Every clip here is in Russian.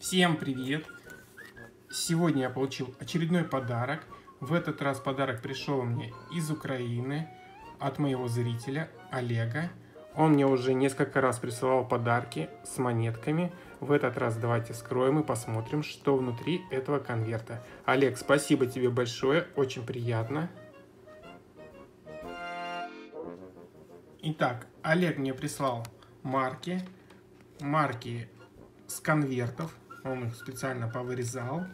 Всем привет! Сегодня я получил очередной подарок. В этот раз подарок пришел мне из Украины от моего зрителя Олега. Он мне уже несколько раз присылал подарки с монетками. В этот раз давайте скроем и посмотрим, что внутри этого конверта. Олег, спасибо тебе большое, очень приятно. Итак, Олег мне прислал марки. Марки с конвертов. Он их специально повырезал.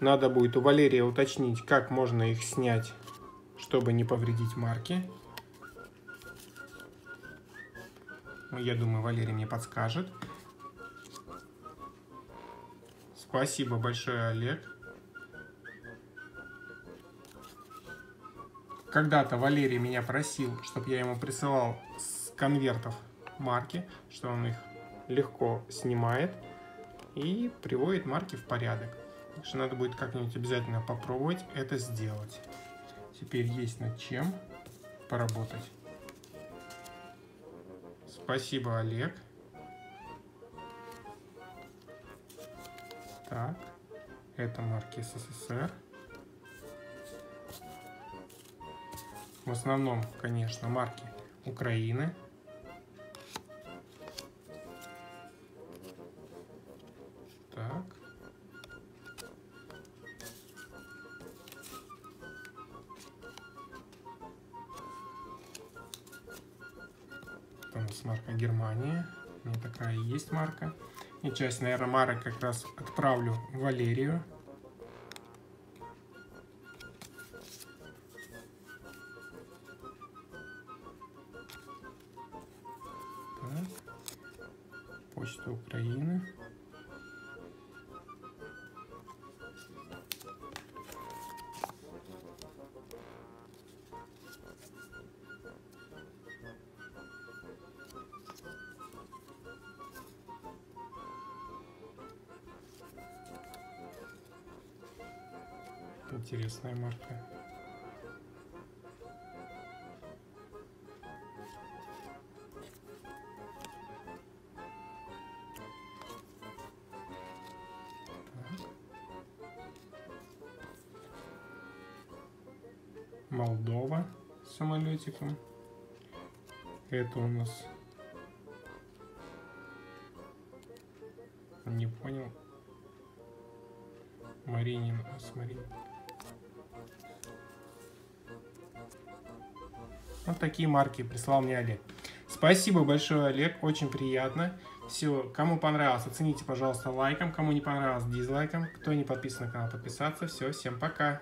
Надо будет у Валерия уточнить, как можно их снять, чтобы не повредить марки. Я думаю, Валерий мне подскажет. Спасибо большое, Олег. Когда-то Валерий меня просил, чтобы я ему присылал с конвертов марки, что он их легко снимает и приводит марки в порядок. Так что надо будет как-нибудь обязательно попробовать это сделать. Теперь есть над чем поработать. Спасибо, Олег. Так, это марки СССР. В основном, конечно, марки Украины. Так. Это у нас марка Германия. У меня такая и есть марка. И часть, наверное, марок как раз отправлю Валерию. Почта Украины. Интересная марка. Молдова с самолетиком. Это у нас... Не понял. Маринин, с Маринин. Вот такие марки прислал мне Олег. Спасибо большое, Олег, очень приятно. Все, кому понравилось, оцените, пожалуйста, лайком. Кому не понравилось, дизлайком. Кто не подписан на канал, подписаться. Все, всем пока.